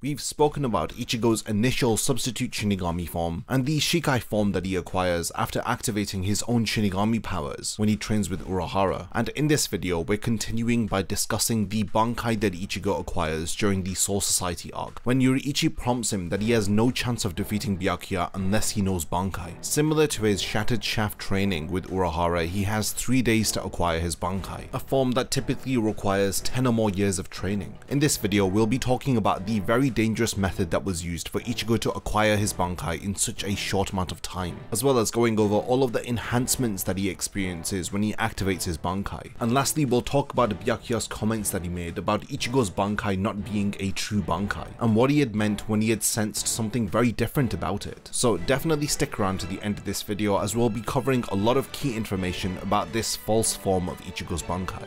We've spoken about Ichigo's initial substitute Shinigami form and the Shikai form that he acquires after activating his own Shinigami powers when he trains with Urahara, and in this video we're continuing by discussing the Bankai that Ichigo acquires during the Soul Society arc, when Yoruichi prompts him that he has no chance of defeating Byakuya unless he knows Bankai. Similar to his Shattered Shaft training with Urahara, he has 3 days to acquire his Bankai, a form that typically requires 10 or more years of training. In this video we'll be talking about the very dangerous method that was used for Ichigo to acquire his Bankai in such a short amount of time, as well as going over all of the enhancements that he experiences when he activates his Bankai. And lastly, we'll talk about Byakuya's comments that he made about Ichigo's Bankai not being a true Bankai, and what he had meant when he had sensed something very different about it. So definitely stick around to the end of this video as we'll be covering a lot of key information about this false form of Ichigo's Bankai.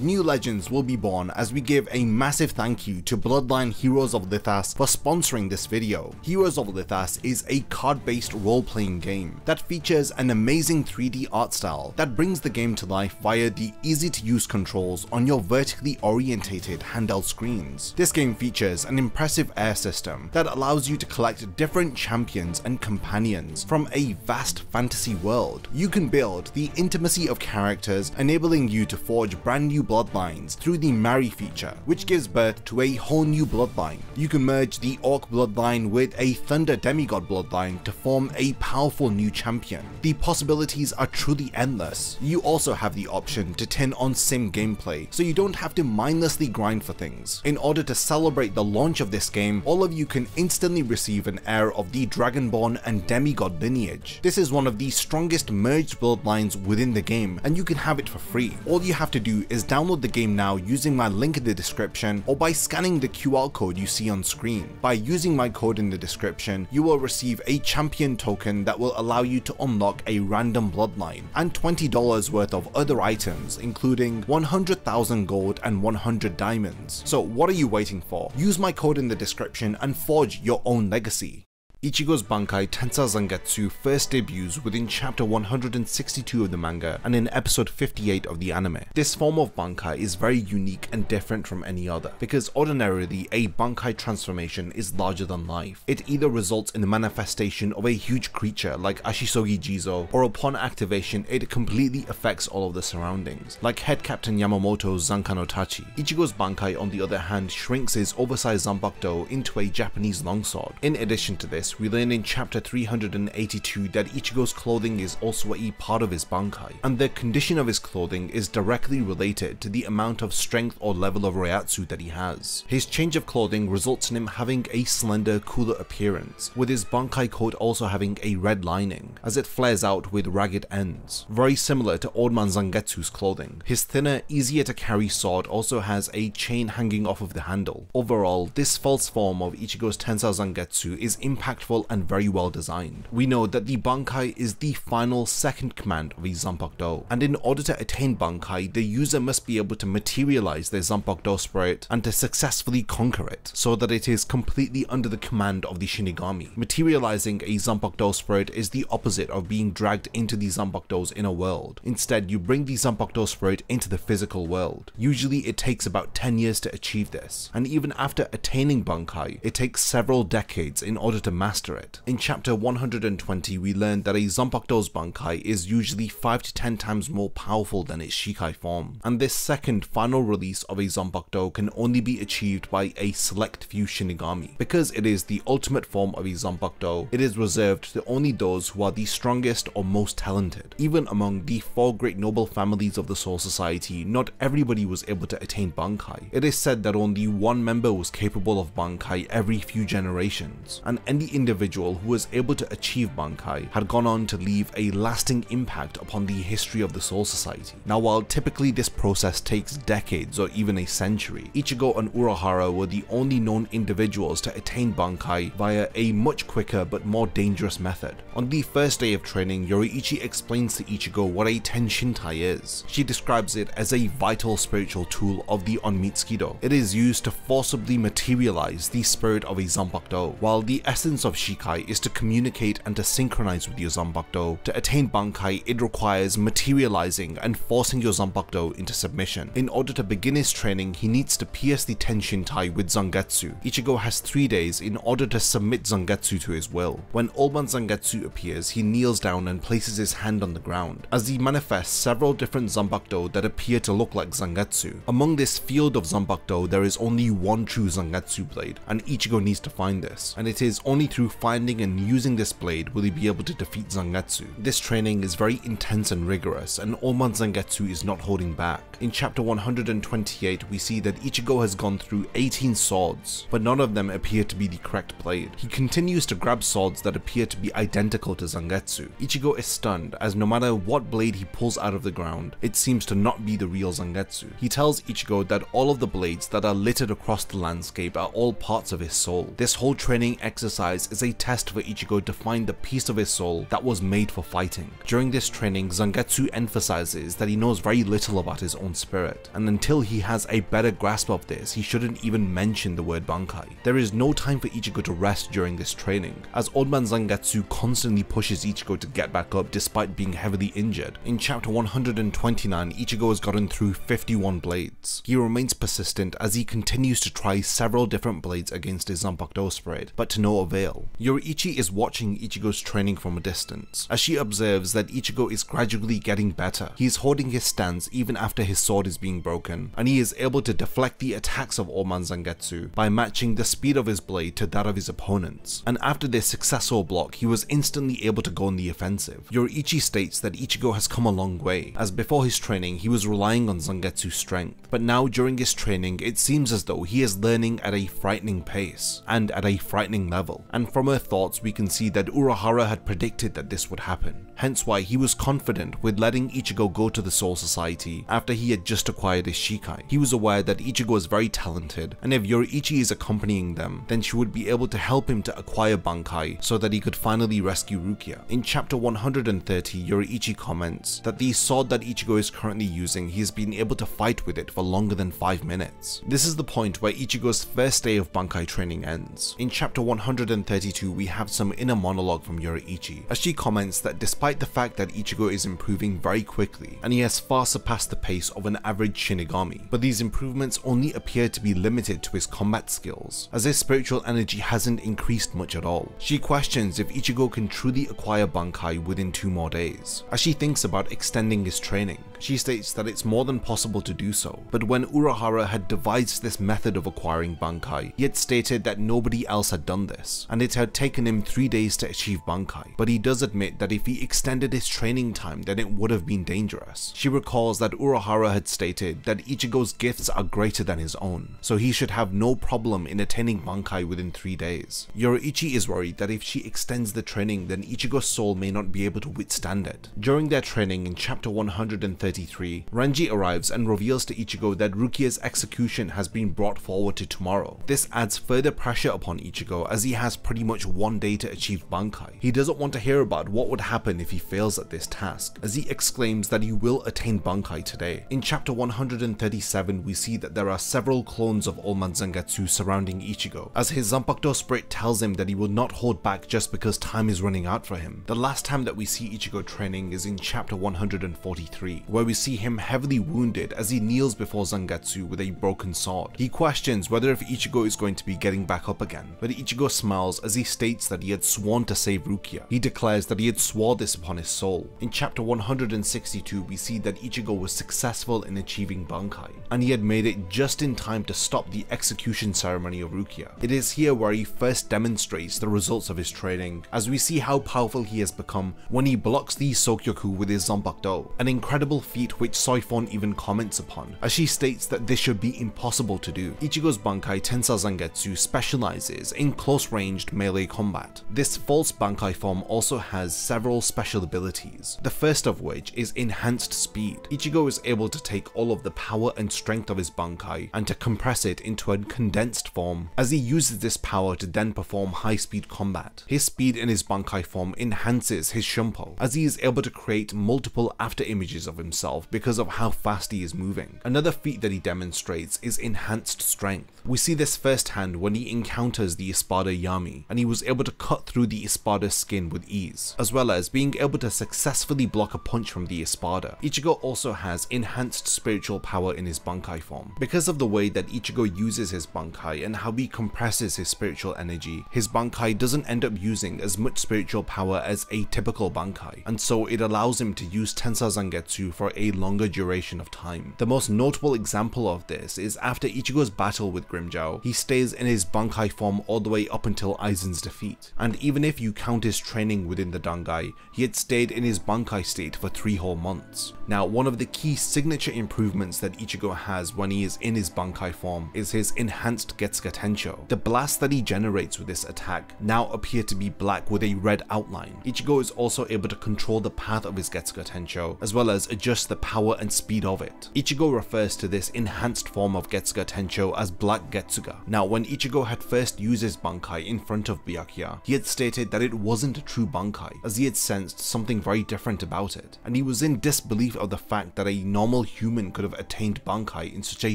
New legends will be born as we give a massive thank you to Bloodline Heroes of Lithas for sponsoring this video. Heroes of Lithas is a card-based role-playing game that features an amazing 3D art style that brings the game to life via the easy-to-use controls on your vertically orientated handheld screens. This game features an impressive heir system that allows you to collect different champions and companions from a vast fantasy world. You can build the intimacy of characters, enabling you to forge brand new bloodlines through the marry feature, which gives birth to a whole new bloodline. You can merge the Orc bloodline with a Thunder Demigod bloodline to form a powerful new champion. The possibilities are truly endless. You also have the option to turn on sim gameplay, so you don't have to mindlessly grind for things. In order to celebrate the launch of this game, all of you can instantly receive an heir of the Dragonborn and Demigod lineage. This is one of the strongest merged bloodlines within the game, and you can have it for free. All you have to do is download download the game now using my link in the description or by scanning the QR code you see on screen. By using my code in the description, you will receive a champion token that will allow you to unlock a random bloodline and $20 worth of other items including 100,000 gold and 100 diamonds. So what are you waiting for? Use my code in the description and forge your own legacy. Ichigo's Bankai Tensa Zangetsu first debuts within chapter 162 of the manga and in episode 58 of the anime. This form of Bankai is very unique and different from any other, because ordinarily a Bankai transformation is larger than life. It either results in the manifestation of a huge creature like Ashisogi Jizo, or upon activation it completely affects all of the surroundings, like head captain Yamamoto's Zanka no Tachi. Ichigo's Bankai on the other hand shrinks his oversized Zanpakuto into a Japanese longsword. In addition to this, we learn in chapter 382 that Ichigo's clothing is also a part of his Bankai, and the condition of his clothing is directly related to the amount of strength or level of Reiatsu that he has. His change of clothing results in him having a slender, cooler appearance, with his Bankai coat also having a red lining, as it flares out with ragged ends, very similar to Old Man Zangetsu's clothing. His thinner, easier to carry sword also has a chain hanging off of the handle. Overall, this false form of Ichigo's Tensa Zangetsu is impactful impactful and very well designed. We know that the Bankai is the final second command of a Zanpakuto, and in order to attain Bankai, the user must be able to materialize their Zanpakuto spirit and to successfully conquer it, so that it is completely under the command of the Shinigami. Materializing a Zanpakuto spirit is the opposite of being dragged into the Zanpakuto's inner world. Instead, you bring the Zanpakuto spirit into the physical world. Usually it takes about 10 years to achieve this, and even after attaining Bankai, it takes several decades in order to master it. In chapter 120 we learned that a Zanpakuto's Bankai is usually 5 to 10 times more powerful than its Shikai form, and this second final release of a Zanpakuto can only be achieved by a select few Shinigami. Because it is the ultimate form of a Zanpakuto, it is reserved to only those who are the strongest or most talented. Even among the four great noble families of the Soul Society, not everybody was able to attain Bankai. It is said that only one member was capable of Bankai every few generations, and any individual who was able to achieve Bankai had gone on to leave a lasting impact upon the history of the Soul Society. Now while typically this process takes decades or even a century, Ichigo and Urahara were the only known individuals to attain Bankai via a much quicker but more dangerous method. On the first day of training, Yoruichi explains to Ichigo what a Tenshintai is. She describes it as a vital spiritual tool of the Onmitsukido. It is used to forcibly materialize the spirit of a Zanpakuto, while the essence of Shikai is to communicate and to synchronize with your Zanpakuto. To attain Bankai, it requires materializing and forcing your Zanpakuto into submission. In order to begin his training, he needs to pierce the Tenshin Tai with Zangetsu. Ichigo has 3 days in order to submit Zangetsu to his will. When Old Man Zangetsu appears, he kneels down and places his hand on the ground, as he manifests several different Zanpakuto that appear to look like Zangetsu. Among this field of Zanpakuto, there is only one true Zangetsu blade, and Ichigo needs to find this, and it is only through finding and using this blade will he be able to defeat Zangetsu. This training is very intense and rigorous, and Old Man Zangetsu is not holding back. In chapter 128, we see that Ichigo has gone through 18 swords, but none of them appear to be the correct blade. He continues to grab swords that appear to be identical to Zangetsu. Ichigo is stunned, as no matter what blade he pulls out of the ground, it seems to not be the real Zangetsu. He tells Ichigo that all of the blades that are littered across the landscape are all parts of his soul. This whole training exercise is a test for Ichigo to find the piece of his soul that was made for fighting. During this training, Zangetsu emphasizes that he knows very little about his own spirit, and until he has a better grasp of this, he shouldn't even mention the word Bankai. There is no time for Ichigo to rest during this training, as Old Man Zangetsu constantly pushes Ichigo to get back up despite being heavily injured. In chapter 129, Ichigo has gotten through 51 blades. He remains persistent as he continues to try several different blades against his Zanpakuto spirit, but to no avail. Yoruichi is watching Ichigo's training from a distance, as she observes that Ichigo is gradually getting better. He is holding his stance even after his sword is being broken, and he is able to deflect the attacks of Old Man Zangetsu by matching the speed of his blade to that of his opponents. And after this successful block, he was instantly able to go on the offensive. Yoruichi states that Ichigo has come a long way, as before his training he was relying on Zangetsu's strength, but now during his training it seems as though he is learning at a frightening pace, and at a frightening level, and from her thoughts we can see that Urahara had predicted that this would happen, hence why he was confident with letting Ichigo go to the Soul Society after he had just acquired his Shikai. He was aware that Ichigo is very talented, and if Yoruichi is accompanying them, then she would be able to help him to acquire Bankai so that he could finally rescue Rukia. In chapter 130, Yoruichi comments that the sword that Ichigo is currently using, he has been able to fight with it for longer than 5 minutes. This is the point where Ichigo's first day of Bankai training ends. In chapter 132, we have some inner monologue from Yoruichi, as she comments that despite the fact that Ichigo is improving very quickly, and he has far surpassed the pace of an average Shinigami, but these improvements only appear to be limited to his combat skills, as his spiritual energy hasn't increased much at all. She questions if Ichigo can truly acquire Bankai within two more days. As she thinks about extending his training, she states that it's more than possible to do so, but when Urahara had devised this method of acquiring Bankai, he had stated that nobody else had done this, and it had taken him 3 days to achieve Bankai, but he does admit that if he extended his training time then it would have been dangerous. She recalls that Urahara had stated that Ichigo's gifts are greater than his own, so he should have no problem in attaining Bankai within 3 days. Yoruichi is worried that if she extends the training then Soul may not be able to withstand it. During their training in chapter 133, Renji arrives and reveals to Ichigo that Rukia's execution has been brought forward to tomorrow. This adds further pressure upon Ichigo as he has pretty much one day to achieve Bankai. He doesn't want to hear about what would happen if he fails at this task, as he exclaims that he will attain Bankai today. In chapter 137 we see that there are several clones of Old Man Zangetsu surrounding Ichigo, as his Zanpakuto spirit tells him that he will not hold back just because time is running out for him. The last time that we see Ichigo training is in chapter 143, where we see him heavily wounded as he kneels before Zangetsu with a broken sword. He questions whether if Ichigo is going to be getting back up again, but Ichigo smiles as he states that he had sworn to save Rukia. He declares that he had swore this upon his soul. In chapter 162 we see that Ichigo was successful in achieving Bankai, and he had made it just in time to stop the execution ceremony of Rukia. It is here where he first demonstrates the results of his training, as we see how powerful he has become when he blocks the Sokyoku with his Zanpakuto, an incredible feat which Soifon even comments upon, as she states that this should be impossible to do. Ichigo's Bankai Tensa Zangetsu specializes in close-ranged melee combat. This false Bankai form also has several special abilities, the first of which is enhanced speed. Ichigo is able to take all of the power and strength of his Bankai and to compress it into a condensed form, as he uses this power to then perform high-speed combat. His speed in his Bankai form enhances his Shumpo, as he is able to create multiple after images of himself because of how fast he is moving. Another feat that he demonstrates is enhanced strength. We see this firsthand when he encounters the Espada Yammy, and he was able to cut through the Espada's skin with ease, as well as being able to successfully block a punch from the Espada. Ichigo also has enhanced spiritual power in his Bankai form. Because of the way that Ichigo uses his Bankai and how he compresses his spiritual energy, his Bankai doesn't end up using as much spiritual power as a typical Bankai, and so it allows him to use Tensa Zangetsu for a longer duration of time. The most notable example of this is after Ichigo's battle with Grimmjow, he stays in his Bankai form all the way up until Aizen's defeat, and even if you count his training within the Dangai, he had stayed in his Bankai state for 3 whole months. Now one of the key signature improvements that Ichigo has when he is in his Bankai form is his enhanced Getsuga Tensho. The blasts that he generates with this attack now appear to be black with a red outline. Ichigo is also able to control the path of his Getsuga Tensho, as well as adjust the power and speed of it. Ichigo refers to this enhanced form of Getsuga Tensho as Black Getsuga. Now when Ichigo had first used his Bankai in front of Byakuya, he had stated that it wasn't a true Bankai, as he had sensed something very different about it, and he was in disbelief of the fact that a normal human could have attained Bankai in such a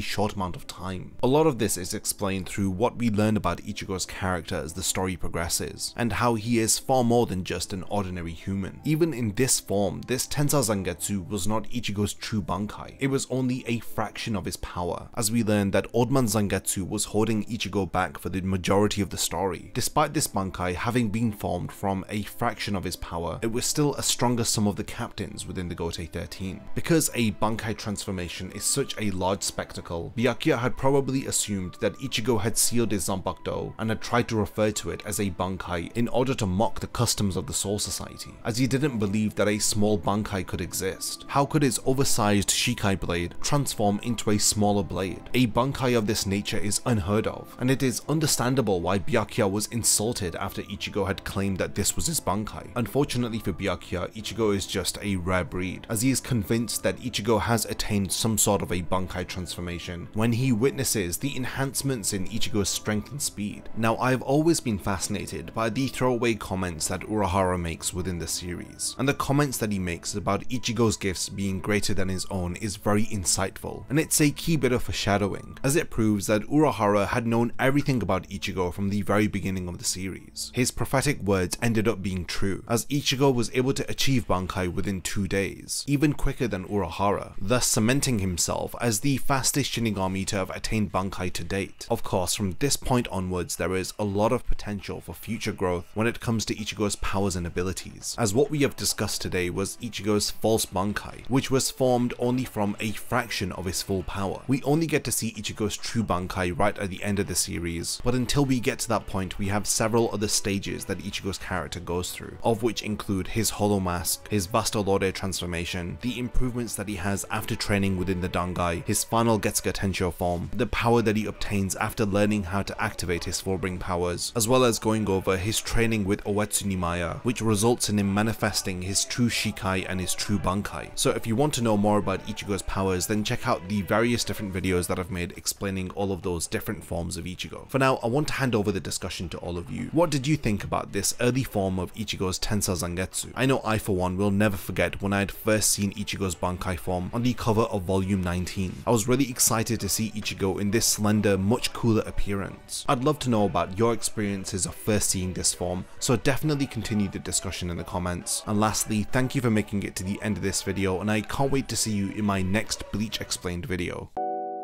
short amount of time. A lot of this is explained through what we learn about Ichigo's character as the story progresses, and how he is far more than just an ordinary human. Even in this form, this Tensa Zangetsu was not Ichigo's true Bankai, it was only a fraction of his power, as we learn that Old Man Zangetsu was holding Ichigo back for the majority of the story. Despite this Bankai having been formed from a fraction of his power, it was still a stronger sum of the captains within the Gotei 13. Because a Bankai transformation is such a large spectacle, Byakuya had probably assumed that Ichigo had sealed his Zanpakuto and had tried to refer to it as a Bankai in order to mock the customs of the Soul Society, as he didn't believe that a small Bankai could exist. How could his oversized Shikai blade transform into a smaller blade? A Bankai of this nature is unheard of, and it is understandable why Byakuya was insulted after Ichigo had claimed that this was his Bankai. Unfortunately for Byakuya, Ichigo is just a rare breed, as he is convinced that Ichigo has attained some sort of a Bankai transformation when he witnesses the enhancements in Ichigo's strength and speed. Now I've always been fascinated by the throwaway comments that Urahara makes within the series, and the comments that he makes about Ichigo's gifts being greater than his own is very insightful, and it's a key bit of foreshadowing, as it proves that Urahara had known everything about Ichigo from the very beginning of the series. His prophetic words ended up being true, as Ichigo was able to achieve Bankai within two days, even quicker than Urahara, thus cementing himself as the fastest Shinigami to have attained Bankai to date. Of course, from this point onwards, there is a lot of potential for future growth when it comes to Ichigo's powers and abilities, as what we have discussed today was Ichigo's false Bankai, which was formed only from a fraction of his full power. We only get to see Ichigo's true Bankai right at the end of the series, but until we get to that point, we have several other stages that Ichigo's character goes through, of which include his Hollow Mask, his Vasto Lorde transformation, the improvements that he has after training within the Dangai, his final Getsuga Tensho form, the power that he obtains after learning how to activate his Fullbring powers, as well as going over his training with Oetsu Nimaiya, which results in him manifesting his true Shikai and his true Bankai. So if you want to know more about Ichigo's powers, then check out the various different videos that I've made explaining all of those different forms of Ichigo. For now, I want to hand over the discussion to all of you. What did you think about this early form of Ichigo's Tensa Zangetsu? I know I for one will never forget when I had first seen Ichigo's Bankai form on the cover of volume 19. I was really excited to see Ichigo in this slender, much cooler appearance. I'd love to know about your experiences of first seeing this form, so definitely continue the discussion in the comments. And lastly, thank you for making it to the end of this video and I can't wait to see you in my next Bleach Explained video.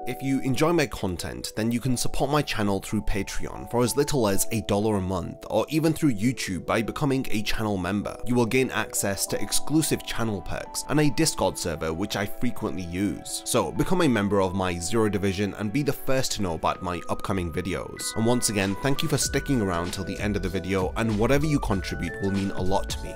If you enjoy my content, then you can support my channel through Patreon for as little as a dollar a month, or even through YouTube by becoming a channel member. You will gain access to exclusive channel perks and a Discord server which I frequently use. So become a member of my Zero Division and be the first to know about my upcoming videos. And once again, thank you for sticking around till the end of the video and whatever you contribute will mean a lot to me.